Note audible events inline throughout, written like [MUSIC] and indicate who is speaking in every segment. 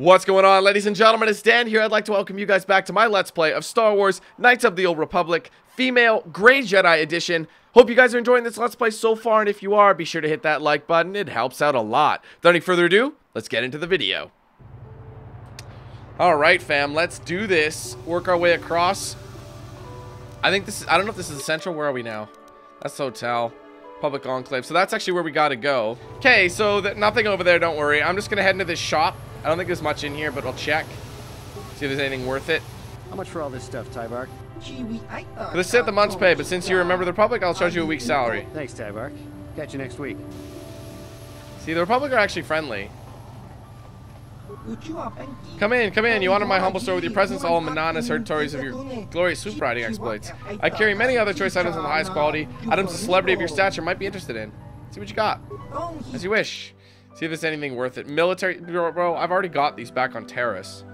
Speaker 1: What's going on, ladies and gentlemen? It's Dan here. I'd like to welcome you guys back to my Let's Play of Star Wars Knights of the Old Republic Female Grey Jedi Edition. Hope you guys are enjoying this Let's Play so far, and if you are, be sure to hit that like button. It helps out a lot. Without any further ado, let's get into the video. Alright, fam, let's do this. Work our way across. I think this is, I don't know if this is the central. Where are we now? That's hotel. Public Enclave. So that's actually where we gotta go. Okay, so nothing over there, don't worry. I'm just gonna head into this shop. I don't think there's much in here, but I'll check. See if there's anything worth it.
Speaker 2: How much for all this stuff, Tybark?
Speaker 1: For the set the month's pay, but since you remember the Republic, I'll charge you a week's salary.
Speaker 2: Thanks, Tybark. Catch you next week.
Speaker 1: See, the Republic are actually friendly. Come in, come in. You honor my humble store with your presence. All Manaan has heard stories of your glorious swoop riding exploits. I carry many other choice items of the highest quality. Items a celebrity of your stature might be interested in. See what you got. As you wish. See if there's anything worth it. Military, bro, I've already got these back on Taris.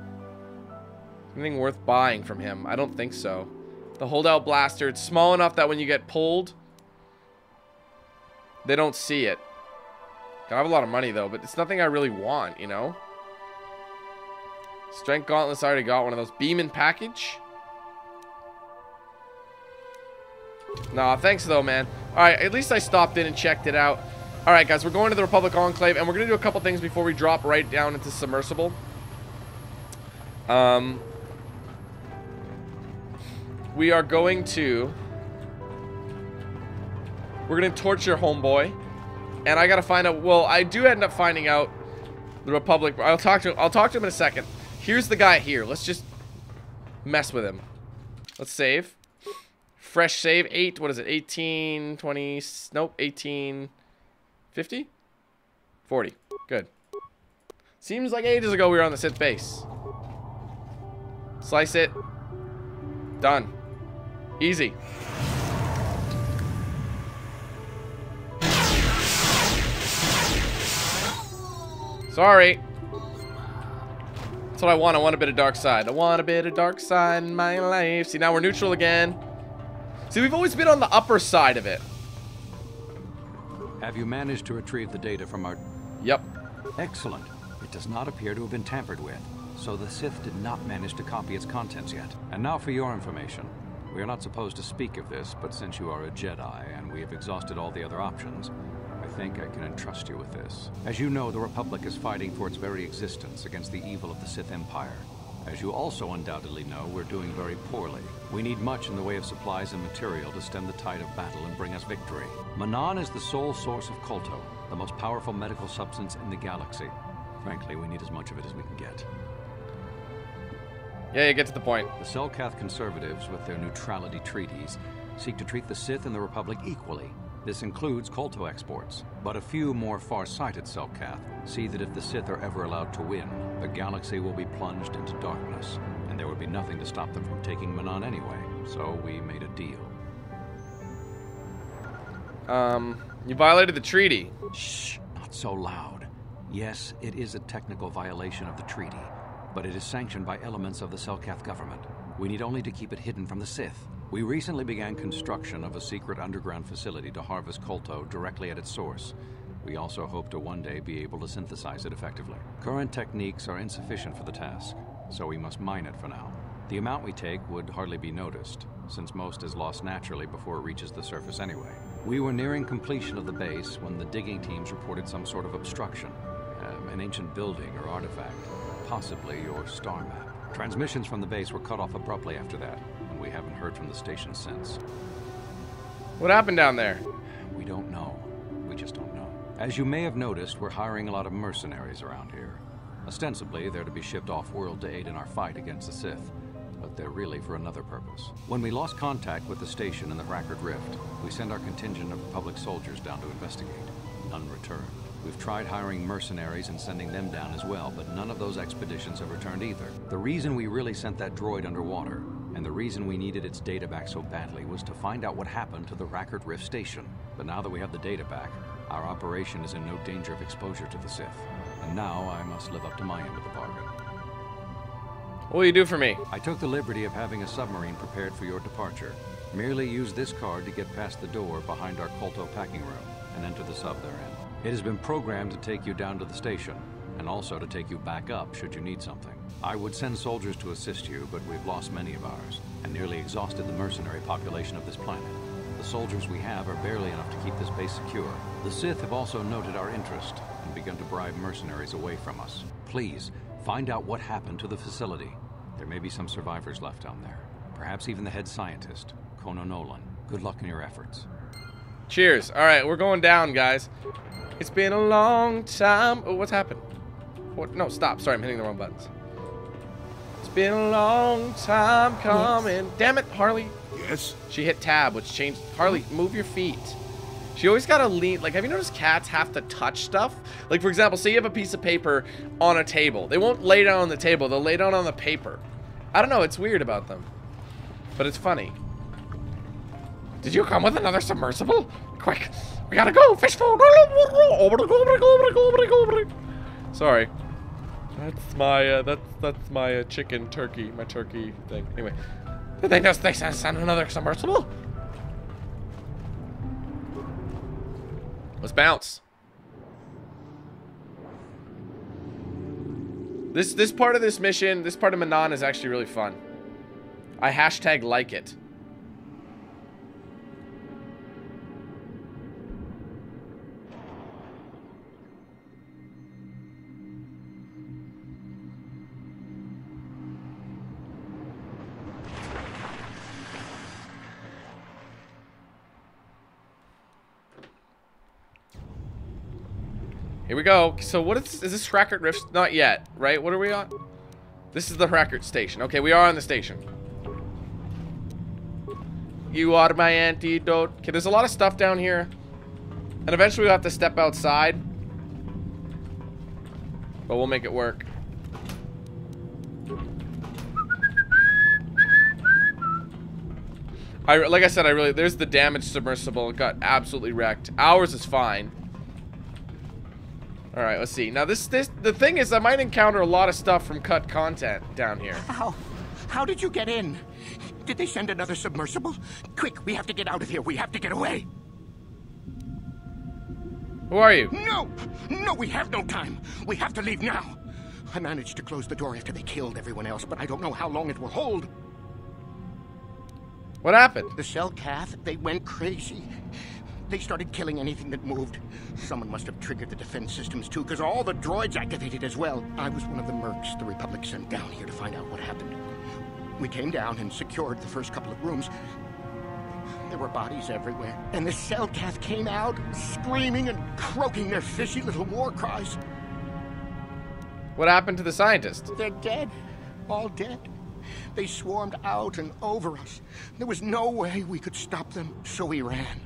Speaker 1: Anything worth buying from him? I don't think so. The holdout blaster, it's small enough that when you get pulled, they don't see it. I have a lot of money though, but it's nothing I really want, you know? Strength gauntlets, I already got one of those. Beeman package? Nah, thanks though, man. Alright, at least I stopped in and checked it out. Alright, guys, we're going to the Republic Enclave, and we're going to do a couple things before we drop right down into Submersible. Um, we are going to... We're going to torture Homeboy. And I got to find out... Well, I do end up finding out the Republic... I'll talk to him, I'll talk to him in a second. Here's the guy here. Let's just mess with him. Let's save. Fresh save. 8... What is it? 18... 20... Nope. 18... 50? 40. Good. Seems like ages ago we were on the Sith base. Slice it. Done. Easy. Sorry. That's what I want. I want a bit of dark side. I want a bit of dark side in my life. See, now we're neutral again. See, we've always been on the upper side of it.
Speaker 3: Have you managed to retrieve the data from our...
Speaker 1: Yep.
Speaker 3: Excellent. It does not appear to have been tampered with, so the Sith did not manage to copy its contents yet. And now for your information. We are not supposed to speak of this, but since you are a Jedi and we have exhausted all the other options, I think I can entrust you with this. As you know, the Republic is fighting for its very existence against the evil of the Sith Empire. As you also undoubtedly know, we're doing very poorly. We need much in the way of supplies and material to stem the tide of battle and bring us victory. Manaan is the sole source of Kolto, the most powerful medical substance in the galaxy. Frankly, we need as much of it as we can get.
Speaker 1: Yeah, you get to the point.
Speaker 3: The Selkath conservatives, with their neutrality treaties, seek to treat the Sith and the Republic equally. This includes Kolto exports, but a few more far-sighted Selkath see that if the Sith are ever allowed to win, the galaxy will be plunged into darkness, and there would be nothing to stop them from taking Manaan anyway, so we made a deal.
Speaker 1: Um, you violated the treaty.
Speaker 3: Shh, not so loud. Yes, it is a technical violation of the treaty, but it is sanctioned by elements of the Selkath government. We need only to keep it hidden from the Sith. We recently began construction of a secret underground facility to harvest Kolto directly at its source. We also hope to one day be able to synthesize it effectively. Current techniques are insufficient for the task, so we must mine it for now. The amount we take would hardly be noticed, since most is lost naturally before it reaches the surface anyway. We were nearing completion of the base when the digging teams reported some sort of obstruction. Um, an ancient building or artifact, possibly your star map. Transmissions from the base were cut off abruptly after that, and we haven't heard from the station since.
Speaker 1: What happened down there?
Speaker 3: We don't know. As you may have noticed, we're hiring a lot of mercenaries around here. Ostensibly, they're to be shipped off-world to aid in our fight against the Sith, but they're really for another purpose. When we lost contact with the station in the Hrakert Rift, we sent our contingent of Republic soldiers down to investigate. None returned. We've tried hiring mercenaries and sending them down as well, but none of those expeditions have returned either. The reason we really sent that droid underwater and the reason we needed its data back so badly was to find out what happened to the Hrakert Rift station. But now that we have the data back, our operation is in no danger of exposure to the Sith. And now I must live up to my end of the bargain.
Speaker 1: What will you do for me?
Speaker 3: I took the liberty of having a submarine prepared for your departure. Merely use this card to get past the door behind our Kolto packing room and enter the sub therein. It has been programmed to take you down to the station. and also to take you back up should you need something. I would send soldiers to assist you, but we've lost many of ours, and nearly exhausted the mercenary population of this planet. The soldiers we have are barely enough to keep this base secure. The Sith have also noted our interest and begun to bribe mercenaries away from us. Please, find out what happened to the facility. There may be some survivors left down there. Perhaps even the head scientist, Kono Nolan. Good luck in your efforts.
Speaker 1: Cheers. All right, we're going down, guys. It's been a long time. Oh, what's happened? What? No, stop. Sorry, I'm hitting the wrong buttons. Been a long time coming. Damn it, Harley.
Speaker 4: Yes?
Speaker 1: She hit tab, which changed. Harley, move your feet. She always gotta lean. Like, have you noticed cats have to touch stuff? Like, for example, say you have a piece of paper on a table. They won't lay down on the table. They'll lay down on the paper. I don't know. It's weird about them. But it's funny. Did you come with another submersible? Quick, we gotta go. Fish food. [LAUGHS] Sorry. That's my uh, that's that's my uh, chicken turkey, my turkey thing. Anyway, did they just they send another submersible? Let's bounce. This this part of this mission, this part of Manaan is actually really fun. I hashtag like it. Here we go. So what is is this Hrakert Rift? Not yet, right? What are we on? This is the Hrakert station. Okay, we are on the station. You are my antidote. Okay, there's a lot of stuff down here. And eventually we'll have to step outside. But we'll make it work. I, like I said, I really, there's the damaged submersible. It got absolutely wrecked. Ours is fine. All right, let's see. Now this, this, the thing is I might encounter a lot of stuff from cut content down here.
Speaker 4: How? How did you get in? Did they send another submersible? Quick, we have to get out of here. We have to get away.
Speaker 1: Who are you?
Speaker 4: No! No, we have no time. We have to leave now. I managed to close the door after they killed everyone else, but I don't know how long it will hold.
Speaker 1: What happened?
Speaker 4: The Selkath, they went crazy. They started killing anything that moved. Someone must have triggered the defense systems too, because all the droids activated as well. I was one of the mercs the Republic sent down here to find out what happened. We came down and secured the first couple of rooms. There were bodies everywhere, and the Selkath came out, screaming and croaking their fishy little war cries.
Speaker 1: What happened to the scientist?
Speaker 4: They're dead. All dead. They swarmed out and over us. There was no way we could stop them, so we ran.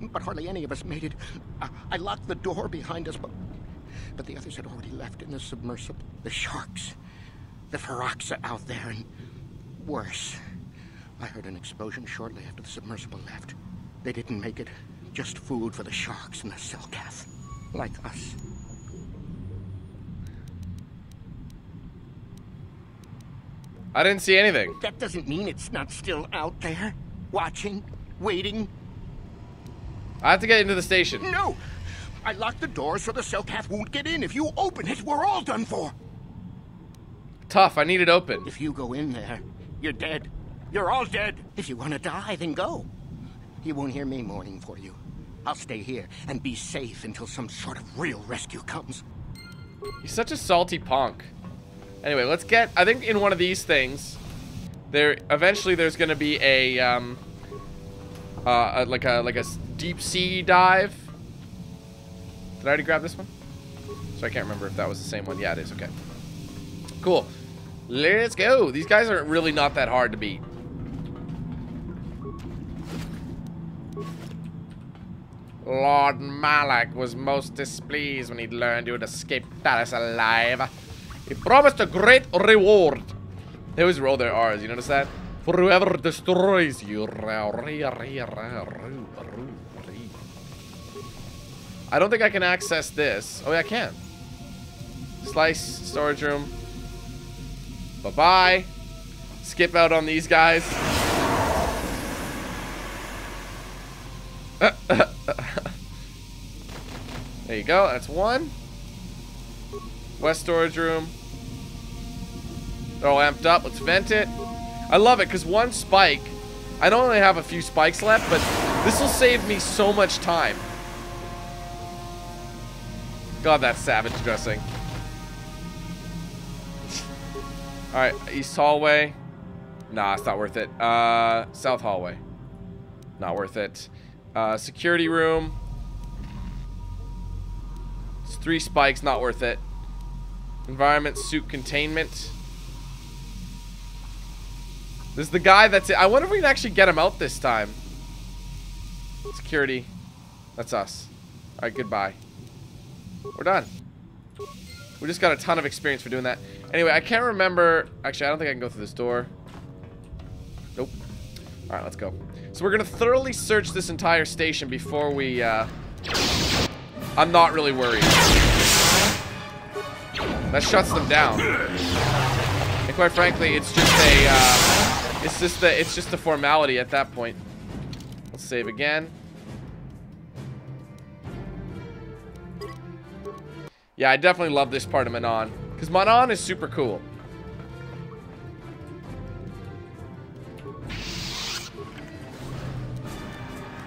Speaker 4: But hardly any of us made it. I, I locked the door behind us, but but the others had already left in the submersible. The sharks, the Firaxa are out there, and worse. I heard an explosion shortly after the submersible left. They didn't make it. Just food for the sharks and the Selkath. Like us.
Speaker 1: I didn't see anything.
Speaker 4: That doesn't mean it's not still out there. Watching, waiting.
Speaker 1: I have to get into the station.
Speaker 4: No! I locked the door so the Selkath won't get in. If you open it, we're all done for.
Speaker 1: Tough, I need it open.
Speaker 4: If you go in there, you're dead. You're all dead. If you want to die, then go. You won't hear me mourning for you. I'll stay here and be safe until some sort of real rescue comes.
Speaker 1: He's such a salty punk. Anyway, let's get, I think in one of these things, there, eventually there's gonna be a, um, uh, like a, like a deep sea dive. Did I already grab this one? So I can't remember if that was the same one. Yeah, it is, okay. Cool. Let's go. These guys are really not that hard to beat. Lord Malak was most displeased when he learned you had escaped Taris alive. He promised a great reward. They always roll their R's, you notice that? For whoever destroys you. I don't think I can access this. Oh, yeah, I can. Slice, storage room. Bye-bye. Skip out on these guys. [LAUGHS] there you go. That's one. West storage room. They're all amped up. Let's vent it. I love it because one spike. I don't only have a few spikes left, but this will save me so much time. God, that's savage dressing. Alright, east hallway. Nah, it's not worth it. Uh, south hallway. Not worth it. Uh, security room. It's three spikes, not worth it. Environment, suit containment. This is the guy that's it. I wonder if we can actually get him out this time. Security. That's us. Alright, goodbye. We're done. We just got a ton of experience for doing that. Anyway, I can't remember. Actually, I don't think I can go through this door. Nope. Alright, let's go. So we're going to thoroughly search this entire station before we... Uh... I'm not really worried. That shuts them down. And quite frankly, it's just a... Uh... It's just the it's just a formality at that point. Let's save again. Yeah, I definitely love this part of Manaan. Because Manaan is super cool.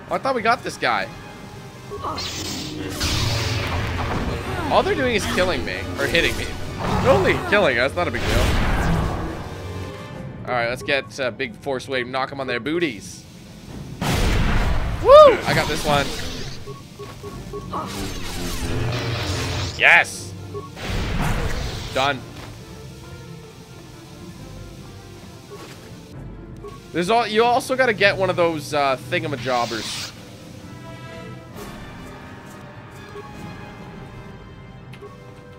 Speaker 1: Oh, I thought we got this guy. All they're doing is killing me. Or hitting me. Only killing us, not a big deal. Alright, let's get uh, big force wave, knock them on their booties. Woo! I got this one. Yes! Done. There's all you also gotta get one of those uh, thingamajobbers.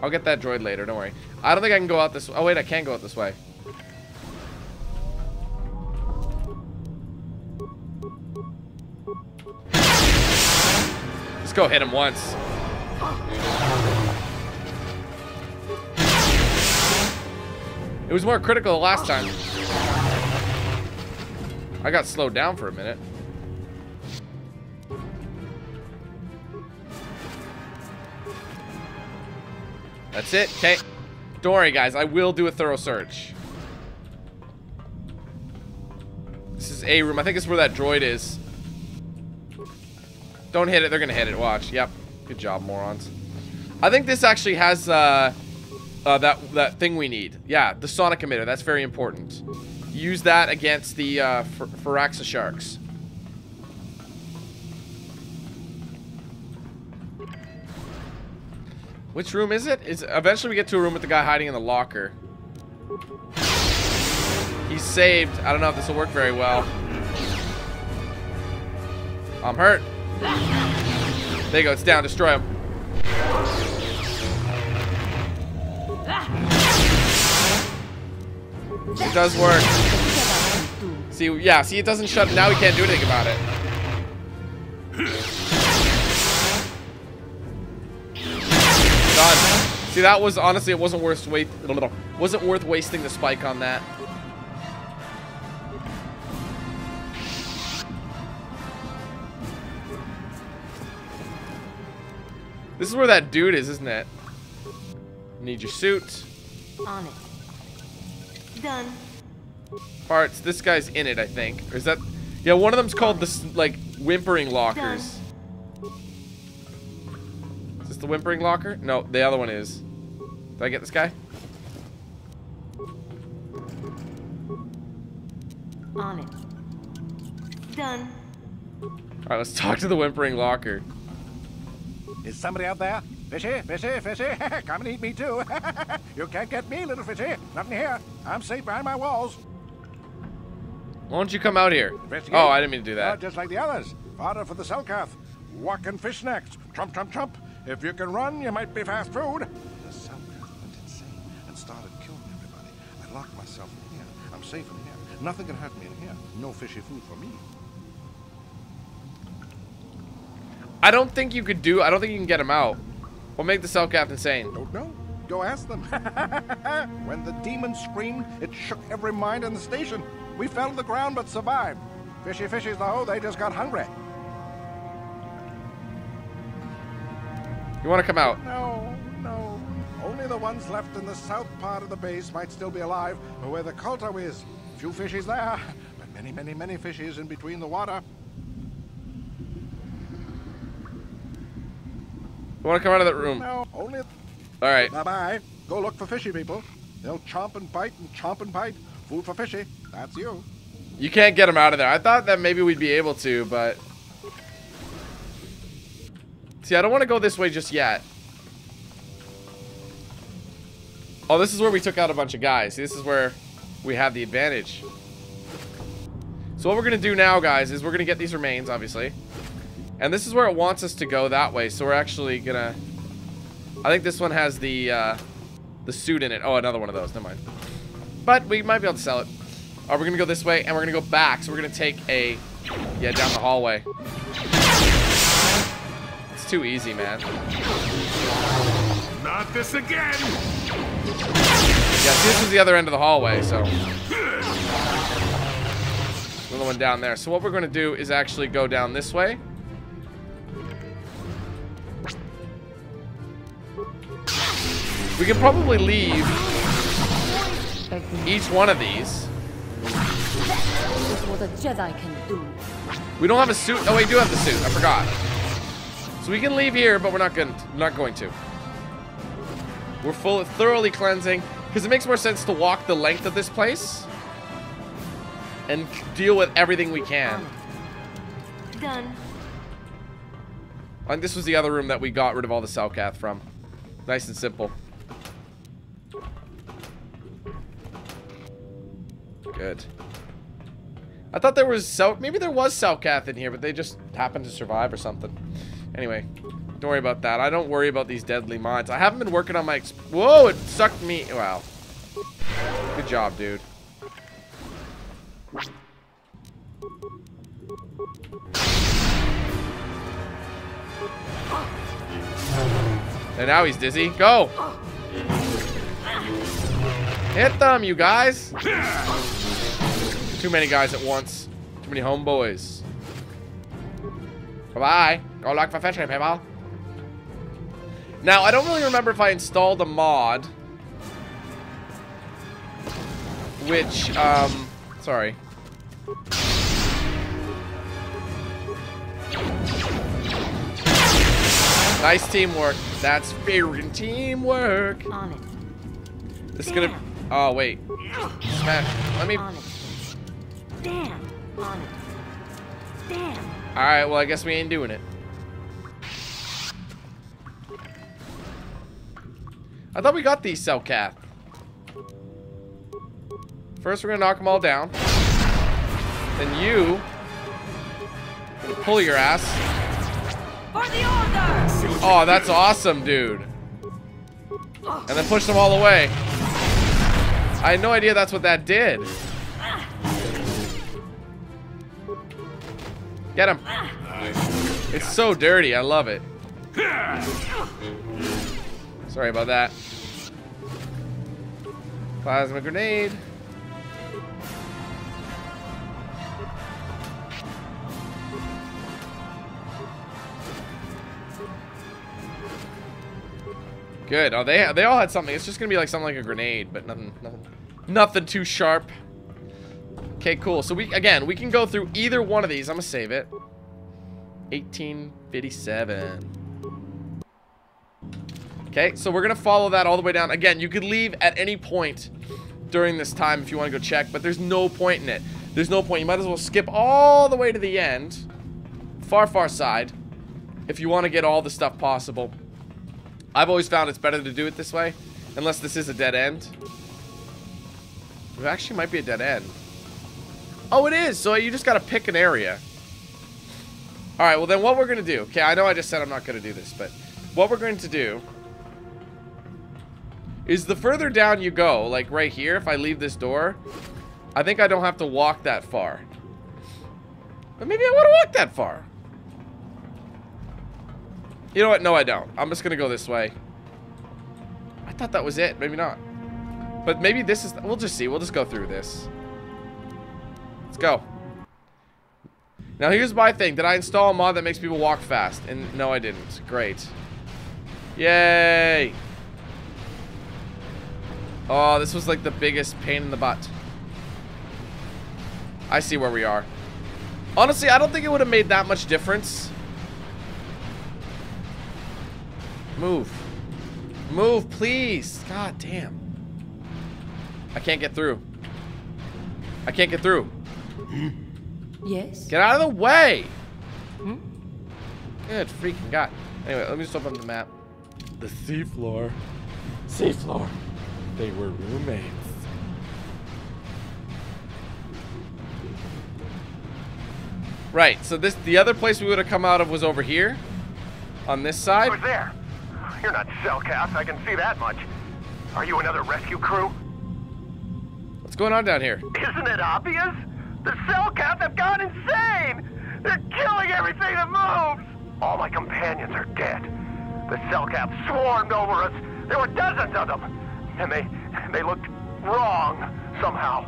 Speaker 1: I'll get that droid later, don't worry. I don't think I can go out this Oh wait, I can go out this way. Let's go hit him once. It was more critical the last time. I got slowed down for a minute. That's it. Okay. Don't worry, guys. I will do a thorough search. This is A room. I think is where that droid is. Don't hit it. They're going to hit it. Watch. Yep. Good job, morons. I think this actually has uh, uh, that, that thing we need. Yeah, the sonic emitter. That's very important. Use that against the uh, sharks. Which room is it? Is eventually we get to a room with the guy hiding in the locker. He's saved. I don't know if this will work very well. I'm hurt. There you go. It's down. Destroy him. It does work. See, yeah, see, it doesn't shut. Now we can't do anything about it. Done. See, that was honestly, it wasn't worth wait, wasn't worth wasting the spike on that. This is where that dude is, isn't it? Need your suit. On it. Done. Parts. This guy's in it, I think. Or is that... Yeah, one of them's called the, like, whimpering lockers. Done. Is this the whimpering locker? No, the other one is. Did I get this guy? On it. Done. Alright, let's talk to the whimpering locker.
Speaker 5: Is somebody out there? Fishy, fishy, fishy, [LAUGHS] come and eat me too. [LAUGHS] you can't get me, little fishy. Nothing here. I'm safe behind my walls.
Speaker 1: Why don't you come out here? Oh, I didn't mean to do that.
Speaker 5: Just like the others. Fodder for the Selkath. Walk and fish next. Trump, trump, trump. If you can run, you might be fast food. The Selkath went insane and started killing everybody. I locked myself in here. I'm safe in here. Nothing can hurt me in here. No fishy food for me.
Speaker 1: I don't think you could do. I don't think you can get him out. What made the Selkath insane?
Speaker 5: Don't know. Go ask them. [LAUGHS] when the demon screamed, it shook every mind in the station. We fell to the ground but survived. Fishy fishies, though, they just got hungry.
Speaker 1: You want to come out?
Speaker 5: No, no. Only the ones left in the south part of the base might still be alive, or where the Kolto is. Few fishies there, but many, many, many fishies in between the water.
Speaker 1: You want to come out of that room?
Speaker 5: No, only.
Speaker 1: All right.
Speaker 5: Bye bye. Go look for fishy people. They'll chomp and bite and chomp and bite. Food for fishy. That's you.
Speaker 1: You can't get him out of there. I thought that maybe we'd be able to, but... See, I don't want to go this way just yet. Oh, this is where we took out a bunch of guys. See, this is where we have the advantage. So what we're going to do now, guys, is we're going to get these remains, obviously. And this is where it wants us to go that way. So we're actually going to... I think this one has the, uh, the suit in it. Oh, another one of those. Never mind. But we might be able to sell it. All right, we're gonna go this way, and we're gonna go back. So we're gonna take a, yeah, down the hallway. It's too easy, man.
Speaker 6: Not this again!
Speaker 1: Yeah, see, this is the other end of the hallway, so. Another one down there. So what we're gonna do is actually go down this way. We can probably leave each one of these.
Speaker 7: This what a Jedi can do.
Speaker 1: We don't have a suit. Oh, we do have the suit. I forgot. So we can leave here, but we're not going. To, not going to. We're full, thoroughly cleansing because it makes more sense to walk the length of this place and deal with everything we can.
Speaker 7: Done.
Speaker 1: And this was the other room that we got rid of all the Selkath from. Nice and simple. Good. I thought there was Sel maybe there was Selkath in here, but they just happened to survive or something. Anyway, don't worry about that. I don't worry about these deadly mines. I haven't been working on my Whoa, it sucked me. Wow. Good job, dude. And now he's dizzy. Go! Hit them, you guys! Too many guys at once. Too many homeboys. Bye-bye. Go look for fishing, people. Now, I don't really remember if I installed a mod. Which, um... Sorry. Nice teamwork. That's freaking teamwork.
Speaker 7: On it.
Speaker 1: This is gonna... Oh, wait. Smash. Let me...
Speaker 7: On it. Damn. On it. Damn.
Speaker 1: Alright, well, I guess we ain't doing it. I thought we got these Selkath. First, we're gonna knock them all down. Then you... pull your ass. Oh, that's awesome, dude. And then push them all away. I had no idea that's what that did. Get him. It's so dirty. I love it. Sorry about that. Plasma grenade. Good. Oh, they they all had something. It's just gonna be like something like a grenade, but nothing, nothing, nothing too sharp. Okay, cool. So we again we can go through either one of these. I'm gonna save it. 1857. Okay, so we're gonna follow that all the way down. Again, you could leave at any point during this time if you want to go check, but there's no point in it. There's no point. You might as well skip all the way to the end, far, far side, if you want to get all the stuff possible. I've always found it's better to do it this way, unless this is a dead end. It actually might be a dead end. Oh, it is. So you just got to pick an area. All right, well then what we're to do. Okay, I know I just said I'm not to do this, but what we're going to do is the further down you go, like right here, if I leave this door, I think I don't have to walk that far. But maybe I want to walk that far. You know what? No, I don't. I'm just going to go this way. I thought that was it. Maybe not. But maybe this is... We'll just see. We'll just go through this. Let's go. Now, here's my thing. Did I install a mod that makes people walk fast? And no, I didn't. Great. Yay. Oh, this was like the biggest pain in the butt. I see where we are. Honestly, I don't think it would have made that much difference. Move. Move, please. God damn. I can't get through. I can't get through.
Speaker 7: Yes?
Speaker 1: Get out of the way! Hmm? Good freaking God. Anyway, let me just open up the map. The seafloor. Seafloor. They were roommates. Right, so this the other place we would have come out of was over here. On this side.
Speaker 6: Who's there? You're not Selkath, I can see that much. Are you another rescue crew?
Speaker 1: What's going on down here?
Speaker 6: Isn't it obvious? The Selkath have gone insane! They're killing everything that moves! All my companions are dead. The Selkath swarmed over us. There were dozens of them. And they they looked wrong somehow.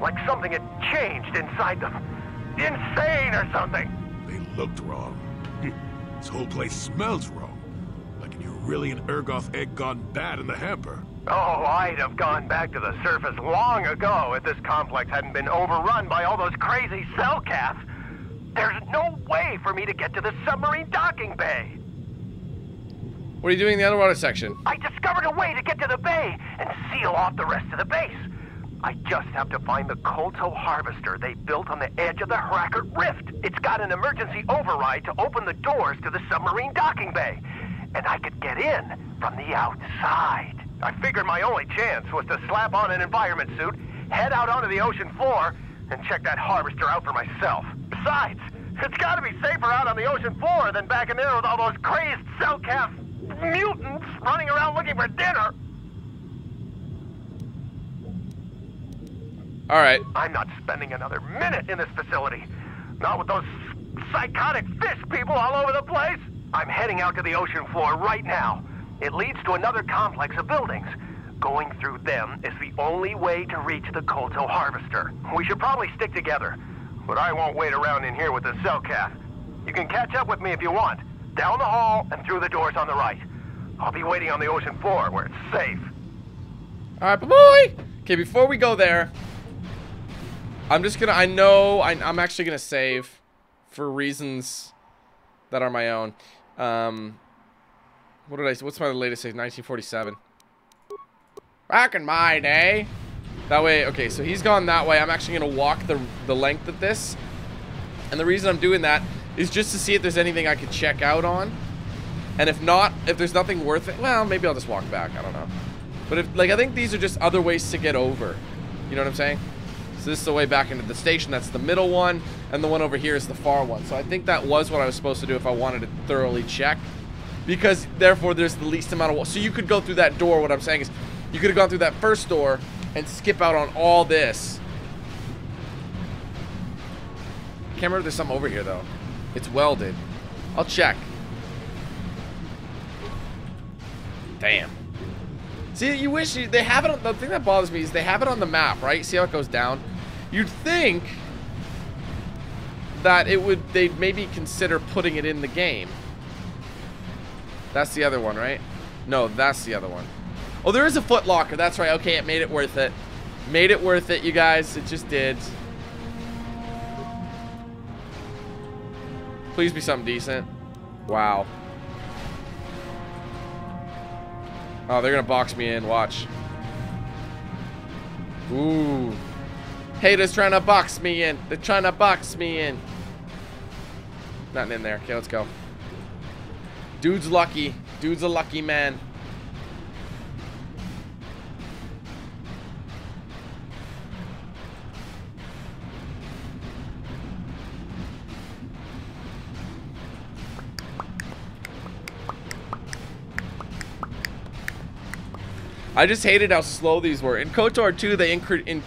Speaker 6: Like something had changed inside them. Insane or something.
Speaker 8: They looked wrong. [LAUGHS] this whole place smells wrong. Like an Aurelian Ergoth egg gone bad in the hamper.
Speaker 6: Oh, I'd have gone back to the surface long ago if this complex hadn't been overrun by all those crazy Selkaths. There's no way for me to get to the submarine docking bay.
Speaker 1: What are you doing in the underwater section?
Speaker 6: I discovered a way to get to the bay and seal off the rest of the base. I just have to find the Kolto harvester they built on the edge of the Hrakert Rift. It's got an emergency override to open the doors to the submarine docking bay. And I could get in from the outside. I figured my only chance was to slap on an environment suit, head out onto the ocean floor, and check that harvester out for myself. Besides, it's gotta be safer out on the ocean floor than back in there with all those crazed Selkath mutants running around looking for dinner.
Speaker 1: All right.
Speaker 6: I'm not spending another minute in this facility. Not with those psychotic fish people all over the place. I'm heading out to the ocean floor right now. It leads to another complex of buildings. Going through them is the only way to reach the Kolto harvester. We should probably stick together. But I won't wait around in here with the Selkath. You can catch up with me if you want. Down the hall and through the doors on the right. I'll be waiting on the ocean floor where it's safe.
Speaker 1: All right, boy. Okay, before we go there, I'm just gonna. I know. I, I'm actually gonna save for reasons that are my own. Um, what did I? What's my latest save? 1947. Back in my day. That way. Okay, so he's gone that way. I'm actually gonna walk the the length of this, and the reason I'm doing that is just to see if there's anything I could check out on. And if not, if there's nothing worth it, well, maybe I'll just walk back. I don't know. But if, like, I think these are just other ways to get over. You know what I'm saying? So this is the way back into the station. That's the middle one. And the one over here is the far one. So I think that was what I was supposed to do if I wanted to thoroughly check. Because, therefore, there's the least amount of... wall. So you could go through that door. What I'm saying is, you could have gone through that first door and skip out on all this. Can't remember there's something over here, though. It's welded. I'll check. Damn. See, you wish you, they have it on, the thing that bothers me is they have it on the map, right? See how it goes down? You'd think that it would, they'd maybe consider putting it in the game. That's the other one, right? No, that's the other one. Oh, there is a foot locker. That's right. Okay, it made it worth it. Made it worth it, you guys. It just did. Please be something decent. Wow. Oh, they're gonna box me in. Watch. Ooh. Haters trying to box me in. They're trying to box me in. Nothing in there. Okay, let's go. Dude's lucky. Dude's a lucky man. I just hated how slow these were. In KOTOR 2, they incre in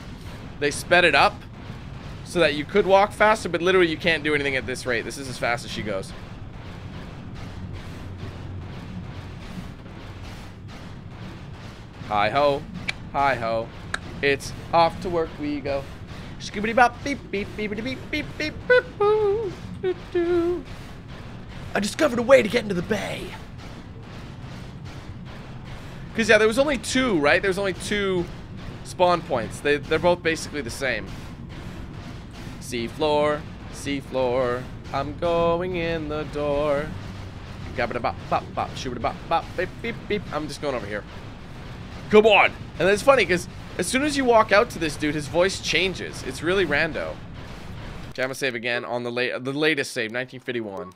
Speaker 1: they sped it up so that you could walk faster, but literally you can't do anything at this rate. This is as fast as she goes. Hi ho, hi ho. It's off to work we go. Skibbity bop beep beep beep beep beep beep beep boop boo doo doo. I discovered a way to get into the bay. Because, yeah, there was only two, right? There's only two spawn points. They, they're both basically the same. Sea floor, sea floor. I'm going in the door. Gabba bop bop bop shooba bop bop beep beep beep. I'm just going over here. Come on! And it's funny because as soon as you walk out to this dude, his voice changes. It's really rando. Okay, I'm gonna save again on the late the latest save, 1951.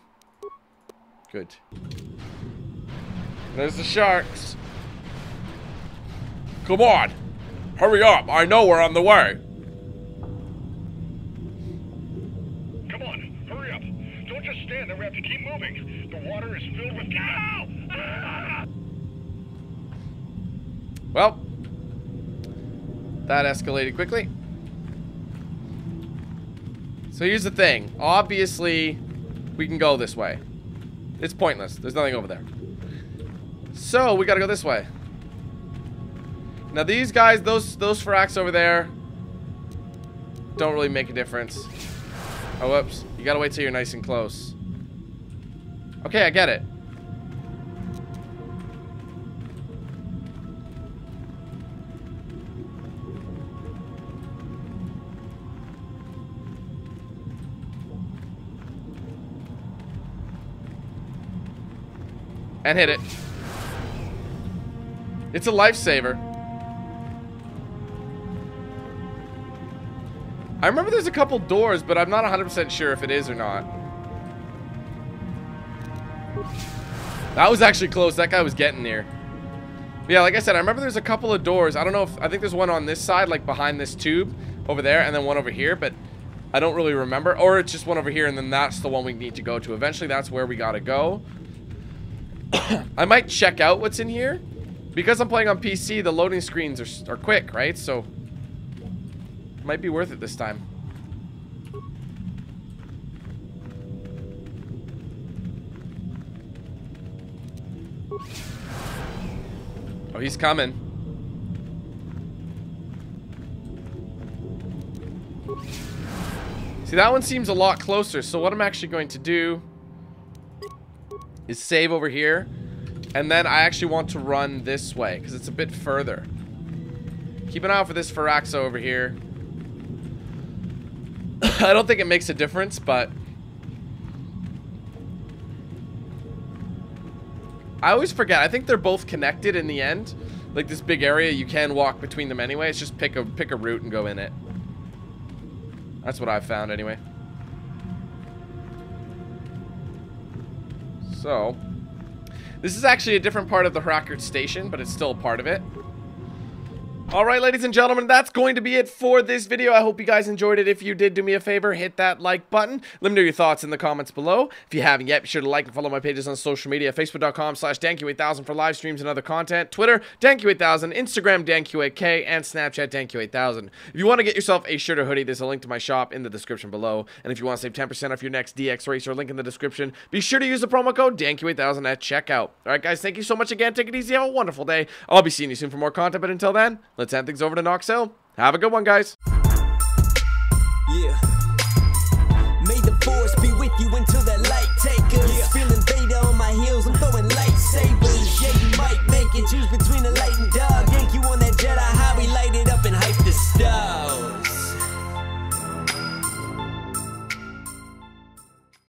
Speaker 1: Good. There's the sharks. Come on! Hurry up! I know we're on the way.
Speaker 9: Come on, hurry up. Don't just stand there, we have to keep moving. The water is filled with... Ow! Ah!
Speaker 1: Well, that escalated quickly. So here's the thing. Obviously, we can go this way. It's pointless. There's nothing over there. So, we gotta go this way. Now these guys, those those fracks over there, don't really make a difference. Oh, whoops. You gotta wait till you're nice and close. Okay, I get it. And hit it. It's a lifesaver. I remember there's a couple doors, but I'm not 100% sure if it is or not. That was actually close. That guy was getting near. But yeah, like I said, I remember there's a couple of doors. I don't know if... I think there's one on this side, like behind this tube over there, and then one over here, but I don't really remember. Or it's just one over here, and then that's the one we need to go to. Eventually, that's where we gotta go. [COUGHS] I might check out what's in here. Because I'm playing on PC, the loading screens are, are quick, right? So, might be worth it this time. Oh, he's coming. See, that one seems a lot closer. So what I'm actually going to do is save over here. And then I actually want to run this way because it's a bit further. Keep an eye out for this Firaxa over here. [LAUGHS] I don't think it makes a difference, but... I always forget. I think they're both connected in the end. Like this big area, you can walk between them anyway. It's just pick a pick a route and go in it. That's what I've found anyway. So, this is actually a different part of the Hrakert station, but it's still a part of it. Alright, ladies and gentlemen, that's going to be it for this video. I hope you guys enjoyed it. If you did, do me a favor, hit that like button. Let me know your thoughts in the comments below. If you haven't yet, be sure to like and follow my pages on social media. Facebook.com slash DanQ8000 for live streams and other content. Twitter, DanQ8000. Instagram, DanQ8K. And Snapchat, DanQ8000. If you want to get yourself a shirt or hoodie, there's a link to my shop in the description below. And if you want to save 10% off your next DX Racer, link in the description. Be sure to use the promo code DanQ8000 at checkout. Alright, guys, thank you so much again. Take it easy. Have a wonderful day. I'll be seeing you soon for more content, but until then, let's hand things over to Noxel. Have a good one, guys.